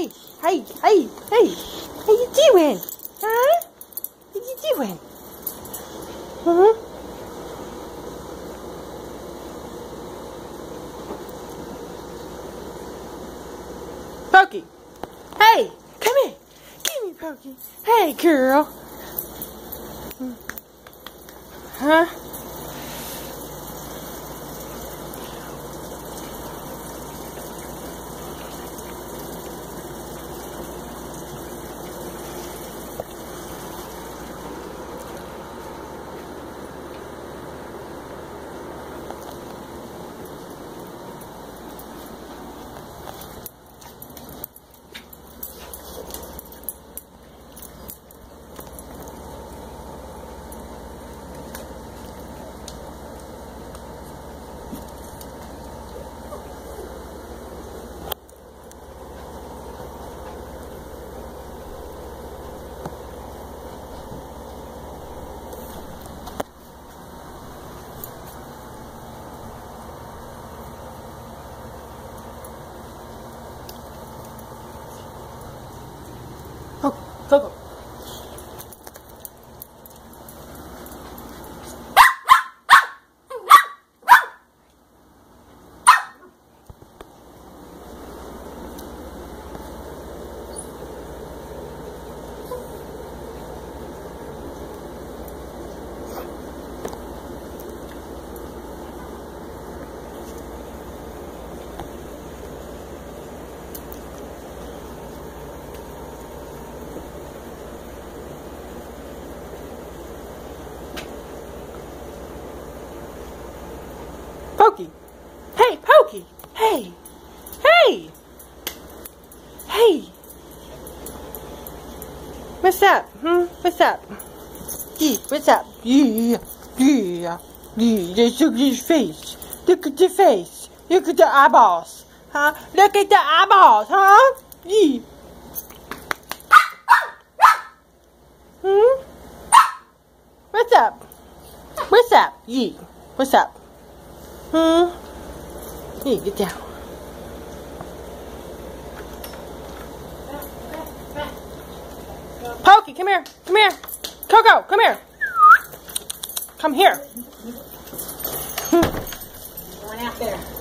Hey, hey, hey, hey. How you doing? Huh? What you doing? Huh? Pokey. Hey, come here. Give me Pokey. Hey, girl. Huh? Pokey. Hey, Pokey. Hey. Hey. Hey. What's up? Hmm? What's up? Gee, what's up? Yeah. Yeah. Yeah. Look at his face. Look at the face. Look at the eyeballs. Huh? Look at the eyeballs, huh? Yeah. Hmm? What's up? What's up? Yeah. What's up? Hmm? Here, get down. Pokey, come here. Come here. Coco, come here. Come here. Going out there.